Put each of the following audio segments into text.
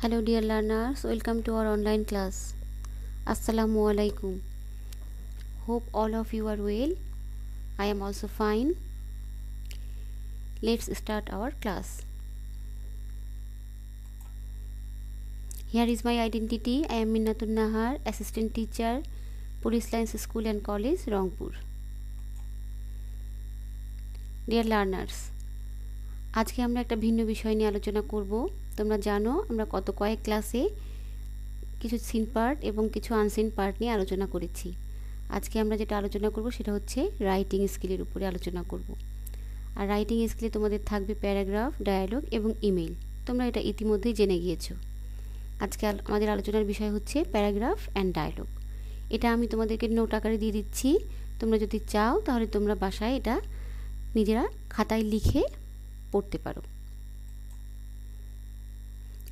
Hello dear learners welcome to our online class আসসালামু আলাইকুম hope all of you are well I am also fine let's start our class here is my identity I am Minatunnahar assistant teacher police lines school and college Rangpur dear learners আজকে আমরা একটা ভিন্ন বিষয় নিয়ে আলোচনা করব। তোমরা জানো, আমরা কত কয়েক ক্লাসে কিছু সিন পার্ট এবং কিছু আনসিন পার্ট নিয়ে আলোচনা করেছি। আজকে আমরা যেটা আলোচনা করব সেটা হচ্ছে রাইটিং স্কিলের উপরে আলোচনা করব। আর রাইটিং স্কিলে তোমাদের থাকবে প্যারাগ্রাফ ডায়ালগ এবং ইমেল তোমরা এটা ইতিমধ্যেই জেনে গিয়েছো। আজকে আমাদের আলোচনার বিষয় হচ্ছে প্যারাগ্রাফ অ্যান্ড ডায়ালগ এটা আমি তোমাদেরকে নোট আকারে দিয়ে দিচ্ছি। তোমরা যদি চাও তাহলে তোমরা বাসায় এটা নিজেরা খাতায় লিখে পড়তে পারো।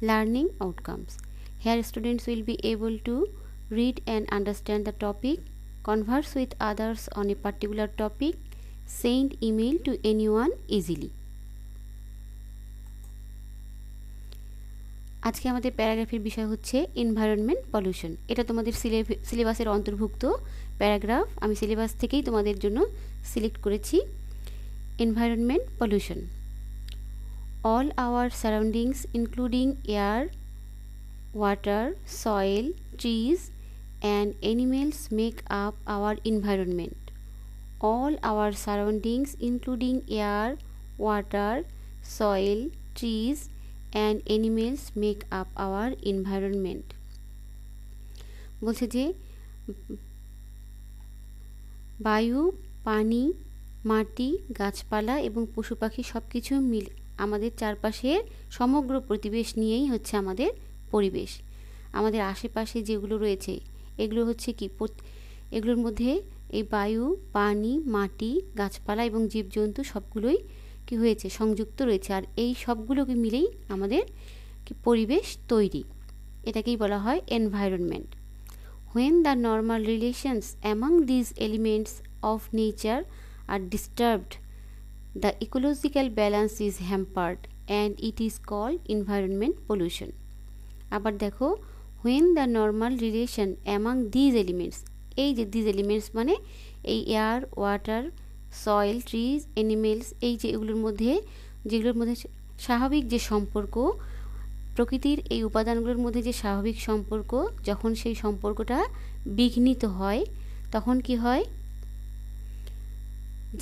Learning outcomes here students will be able to read and understand the topic, converse with others on a particular topic, send email to anyone easily. আজকে আমাদের প্যারাগ্রাফের বিষয় হচ্ছে এনভায়রনমেন্ট পলিউশন এটা তোমাদের সিলেবাসের অন্তর্ভুক্ত প্যারাগ্রাফ। আমি সিলেবাস থেকেই তোমাদের জন্য সিলেক্ট করেছি environment pollution all our surroundings including air water soil trees and animals make up our environment all our surroundings including air water soil trees and animals make up our environment বলছে যে বায়ু পানি মাটি গাছপালা এবং পশু পাখি সব কিছু মিল আমাদের চারপাশের সমগ্র প্রতিবেশ নিয়েই হচ্ছে আমাদের পরিবেশ। আমাদের আশেপাশে যেগুলো রয়েছে, এগুলো হচ্ছে কি এগুলোর মধ্যে এই বায়ু, পানি, মাটি, গাছপালা এবং জীবজন্তু সবগুলোই কি হয়েছে, সংযুক্ত রয়েছে। আর এই সবগুলোকে মিলেই আমাদের কি পরিবেশ তৈরি। এটাকেই বলা হয় environment when the normal relations among these elements of nature are disturbed the ecological balance is hampered and it is called environment pollution. আবার দেখো, when the normal relation among these elements, এই যে দিজ এলিমেন্টস মানে এই air water soil trees animals এই যে এগুলোর মধ্যে, যেগুলোর মধ্যে স্বাভাবিক যে সম্পর্ক, প্রকৃতির এই উপাদানগুলোর মধ্যে যে স্বাভাবিক সম্পর্ক, যখন সেই সম্পর্কটা বিঘ্নিত হয়, তখন কি হয়?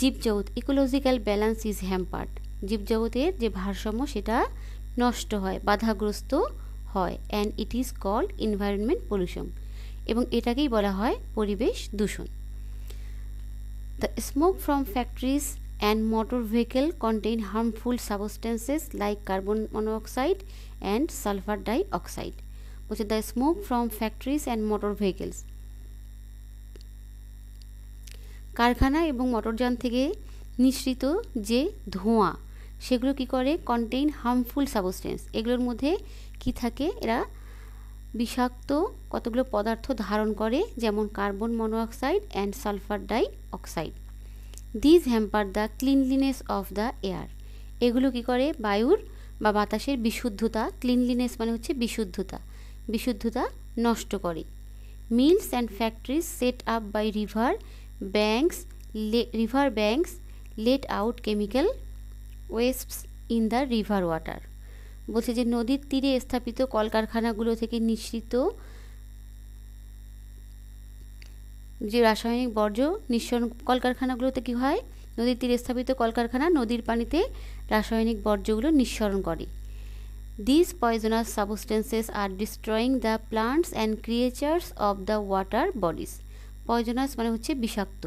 জীবজগৎ ইকোলজিক্যাল ব্যালেন্স ইজ হ্যাম্পার্ড জীবজগতের যে ভারসাম্য, সেটা নষ্ট হয়, বাধাগ্রস্ত হয় and it is called environment pollution এবং এটাকেই বলা হয় পরিবেশ দূষণ। The smoke from factories and motor vehicle contain harmful substances like carbon monoxide and sulphur dioxide বলছে the smoke from factories and motor vehicles কারখানা এবং মোটরযান থেকে নিঃসৃত যে ধোঁয়া, সেগুলো কি করে? কন্টেইন হার্মফুল সাবস্টেন্স এগুলোর মধ্যে কি থাকে? এরা বিষাক্ত কতগুলো পদার্থ ধারণ করে, যেমন carbon monoxide and sulphur dioxide these hamper the cleanliness of the air এগুলো কি করে? বায়ুর বা বাতাসের বিশুদ্ধতা। ক্লিনলিনেস মানে হচ্ছে বিশুদ্ধতা। বিশুদ্ধতা নষ্ট করে। Mills and factories set up by river banks river banks let out chemical wastes in the river water. বলছে যে নদীর তীরে স্থাপিত কলকারখানাগুলো থেকে নিঃসৃত যে রাসায়নিক বর্জ্য নিঃসরণ, কলকারখানাগুলোতে কী হয়? নদীর তীরে স্থাপিত কলকারখানা নদীর পানিতে রাসায়নিক বর্জ্যগুলো নিঃসরণ করে। This poisonous substances are destroying the plants and creatures of the water bodies poisonous মানে হচ্ছে বিষাক্ত।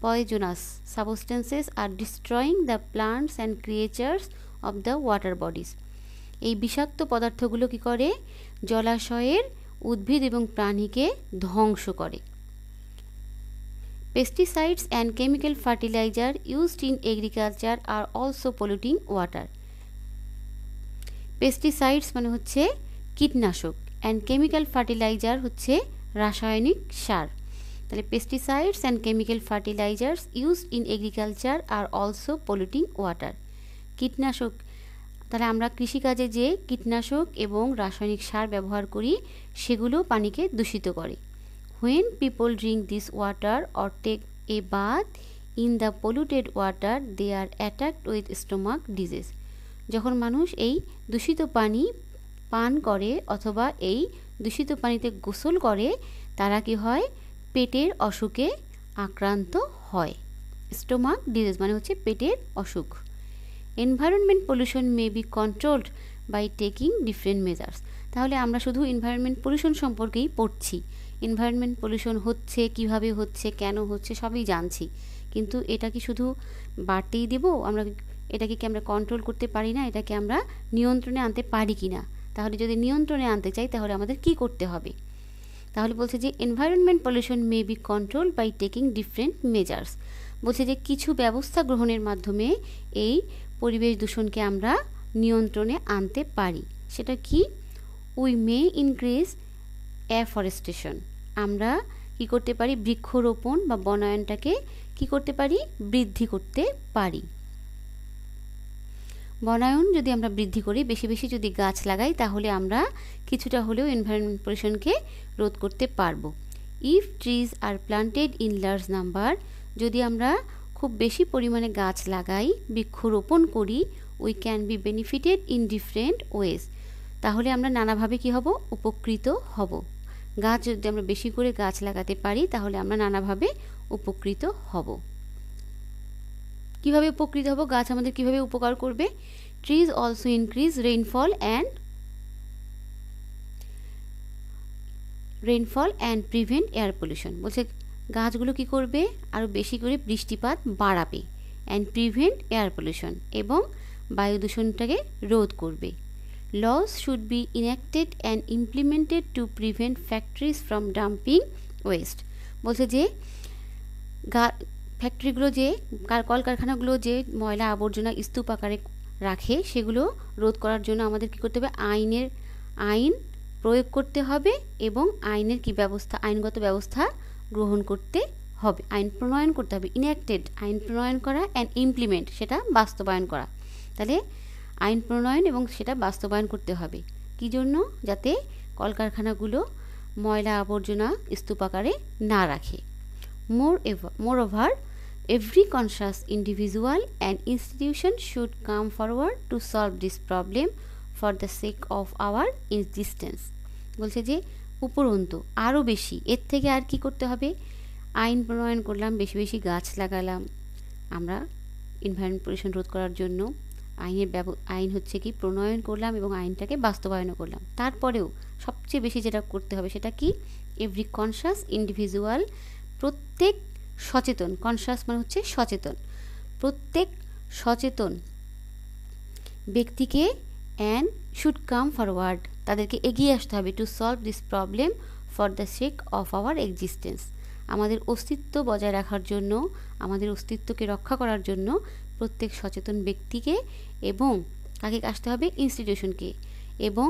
Poisonous substances are destroying the plants and creatures of the water bodies এই বিষাক্ত পদার্থগুলো কি করে? জলাশয়ের উদ্ভিদ এবং প্রাণীকে ধ্বংস করে। Pesticides and chemical fertiliser used in agriculture are also polluting water pesticides মানে হচ্ছে কীটনাশক অ্যান্ড কেমিক্যাল ফার্টিলাইজার হচ্ছে রাসায়নিক সার। তাহলে pesticides and chemical fertilisers use in agriculture are also polluting water কীটনাশক, তাহলে আমরা কৃষিকাজে যে কীটনাশক এবং রাসায়নিক সার ব্যবহার করি, সেগুলো পানিকে দূষিত করে। When people drink this water or take a bath in the polluted water they are attacked with stomach disease যখন মানুষ এই দূষিত পানি পান করে অথবা এই দূষিত পানিতে গোসল করে, তারা কি হয়? পেটের অসুখে আক্রান্ত হয়। স্টোমাক ডিজিজ মানে হচ্ছে পেটের অসুখ। Environment pollution may be controlled by taking different measures. তাহলে আমরা শুধু এনভায়রনমেন্ট পলিউশন সম্পর্কেই পড়ছি। এনভায়রনমেন্ট পলিউশন হচ্ছে, কীভাবে হচ্ছে, কেন হচ্ছে, সবই জানছি। কিন্তু এটা কি শুধু বাড়তেই দেব? আমরা এটাকে কি আমরা কন্ট্রোল করতে পারি না? এটাকে আমরা নিয়ন্ত্রণে আনতে পারি কি না তাহলে যদি নিয়ন্ত্রণে আনতে চাই, তাহলে আমাদের কি করতে হবে? তাহলে বলছে যে environment pollution may be control by taking different measures বলছে যে কিছু ব্যবস্থা গ্রহণের মাধ্যমে এই পরিবেশ দূষণকে আমরা নিয়ন্ত্রণে আনতে পারি। সেটা কি? উই মে ইনক্রিজ অ্যাফরেস্টেশন আমরা কি করতে পারি? বৃক্ষরোপণ বা বনায়নটাকে কি করতে পারি? বৃদ্ধি করতে পারি। বনায়ন যদি আমরা বৃদ্ধি করি, বেশি বেশি যদি গাছ লাগাই, তাহলে আমরা কিছুটা হলেও এনভায়রনমেন্ট পলিউশনকে রোধ করতে পারব। If trees are planted in large number যদি আমরা খুব বেশি পরিমাণে গাছ লাগাই, বৃক্ষরোপণ করি we can be benefited in different ways তাহলে আমরা নানাভাবে কি হব? উপকৃত হব। গাছ যদি আমরা বেশি করে গাছ লাগাতে পারি, তাহলে আমরা নানাভাবে উপকৃত হব। কীভাবে উপকৃত হব, গাছ আমাদের কীভাবে উপকার করবে trees also increase rainfall and rainfall and prevent air pollution বলছে, গাছগুলো কি করবে? আরও বেশি করে বৃষ্টিপাত বাড়াবে অ্যান্ড প্রিভেন্ট এয়ার পলিউশন এবং বায়ু দূষণটাকে রোধ করবে। Laws should be enacted and implemented to prevent factories from dumping waste বলছে যে ফ্যাক্টরিগুলো যে কলকারখানাগুলো যে ময়লা আবর্জনা স্তূপ আকারে রাখে, সেগুলো রোধ করার জন্য আমাদের কী করতে হবে? আইনের, আইন প্রয়োগ করতে হবে এবং আইনের কি ব্যবস্থা, আইনগত ব্যবস্থা গ্রহণ করতে হবে। আইন প্রণয়ন করতে হবে। ইনঅ্যাক্টেড আইন প্রণয়ন করা অ্যান্ড ইমপ্লিমেন্ট সেটা বাস্তবায়ন করা। তাহলে আইন প্রণয়ন এবং সেটা বাস্তবায়ন করতে হবে। কি জন্য? যাতে কলকারখানাগুলো ময়লা আবর্জনা স্তূপ আকারে না রাখে। Moreover moreover every conscious individual and institution should come forward to solve this problem for the sake of our existence. বলছে যে, উপরন্তু আরও বেশি। এর থেকে আর কি করতে হবে? আইন প্রণয়ন করলাম, বেশি বেশি গাছ লাগালাম আমরা এনভায়রনমেন্ট পলিউশন রোধ করার জন্য। আইনের ব্যব, আইন হচ্ছে কি, প্রণয়ন করলাম এবং আইনটাকে বাস্তবায়নও করলাম। তারপরেও সবচেয়ে বেশি যেটা করতে হবে সেটা কি? এভরি কনসাস ইন্ডিভিজুয়াল প্রত্যেক সচেতন কনসাস মানে হচ্ছে সচেতন। প্রত্যেক সচেতন ব্যক্তিকে অ্যান্ড শুড কাম ফরওয়ার্ড তাদেরকে এগিয়ে আসতে হবে to solve this problem for the sake of our existence আমাদের অস্তিত্ব বজায় রাখার জন্য, আমাদের অস্তিত্বকে রক্ষা করার জন্য প্রত্যেক সচেতন ব্যক্তিকে এবং কাকে আসতে হবে? ইনস্টিটিউশনকে এবং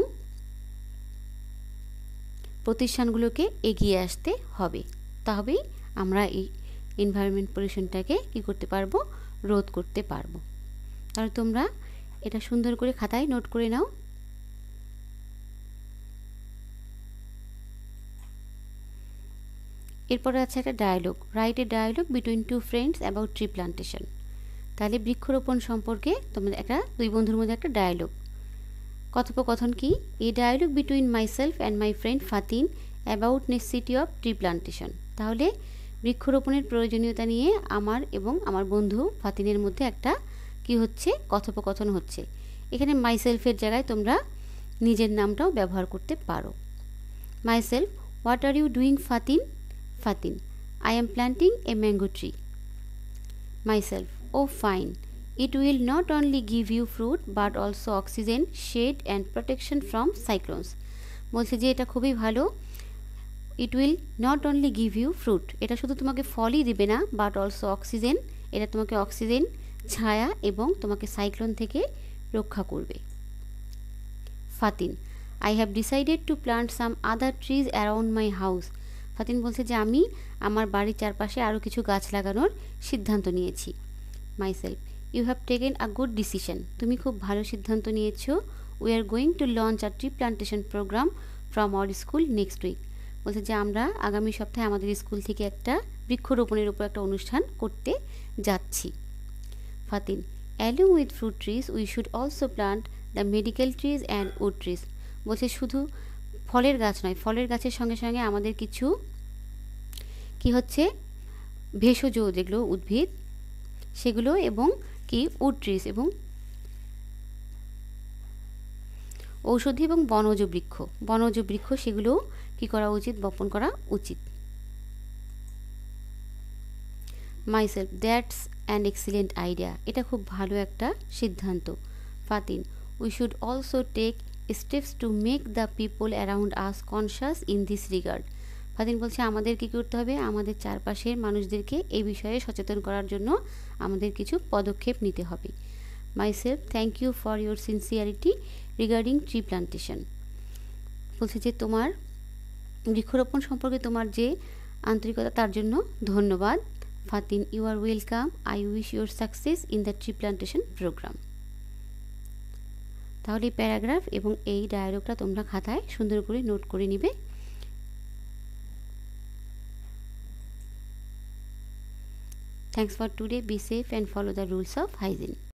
প্রতিষ্ঠানগুলোকে এগিয়ে আসতে হবে। তবেই আমরা এই এনভায়রনমেন্ট পলিউশনটাকে কি করতে পারব? রোধ করতে পারব। তাহলে তোমরা এটা সুন্দর করে খাতায় নোট করে নাও। এরপরে আছে একটা dialogue write a dialogue between two friends about tree plantation তাহলে বৃক্ষরোপণ সম্পর্কে তোমাদের একটা, দুই বন্ধুর মধ্যে একটা ডায়ালগ কথোপকথন কি? A dialogue between myself and my friend Fatin about necessity of tree plantation তাহলে বৃক্ষরোপণের প্রয়োজনীয়তা নিয়ে আমার এবং আমার বন্ধু ফাতিনের মধ্যে একটা কি হচ্ছে? কথোপকথন হচ্ছে। এখানে মাইসেলফের জায়গায় তোমরা নিজের নামটাও ব্যবহার করতে পারো। Myself what are you doing Fatin? Fatin I am planting a mango tree myself oh fine it will not only give you fruit but also oxygen shade and protection from cyclones বলছে যে এটা খুবই ভালো। It will not only give you fruit এটা শুধু তোমাকে ফলই দিবে না বাট অলসো অক্সিজেন এটা তোমাকে অক্সিজেন ছায়া এবং তোমাকে সাইক্লোন থেকে রক্ষা করবে। Fatin I have decided to plant some other trees around my house Fatin বলছে যে, আমি আমার বাড়ির চারপাশে আরও কিছু গাছ লাগানোর সিদ্ধান্ত নিয়েছি। Myself you have taken a good decision তুমি খুব ভালো সিদ্ধান্ত নিয়েছো। We are going to launch our tree plantation program from our school next week বলছে যে আমরা আগামী সপ্তাহে আমাদের স্কুল থেকে একটা বৃক্ষরোপণের উপর একটা অনুষ্ঠান করতে যাচ্ছি। Fatin along with fruit trees we should also plant the medical trees and wood trees বলছে, শুধু ফলের গাছ নয়, ফলের গাছের সঙ্গে সঙ্গে আমাদের কিছু কি হচ্ছে? ভেষজ যেগুলো উদ্ভিদ, সেগুলো এবং কি? উড ট্রিজ এবং ঔষধি এবং বনজ বৃক্ষ বনজ বৃক্ষ সেগুলো কি করা উচিত, বপন করা উচিত। Myself that's an excellent idea এটা খুব ভালো একটা সিদ্ধান্ত। Fatin we should also take steps to make the people around us conscious in this regard Fatin বলছে, আমাদের কী করতে হবে? আমাদের চারপাশের মানুষদেরকে এই বিষয়ে সচেতন করার জন্য আমাদের কিছু পদক্ষেপ নিতে হবে। Myself thank you for your sincerity regarding tree plantation বলছে যে, তোমার বৃক্ষরোপণ সম্পর্কে তোমার যে আন্তরিকতা, তার জন্য ধন্যবাদ Fatin you are welcome I wish your success in the tree plantation program তাহলে এই প্যারাগ্রাফ এবং এই ডায়ালগটা তোমরা খাতায় সুন্দর করে নোট করে নিবে Thanks for today. Be safe and follow the rules of hygiene.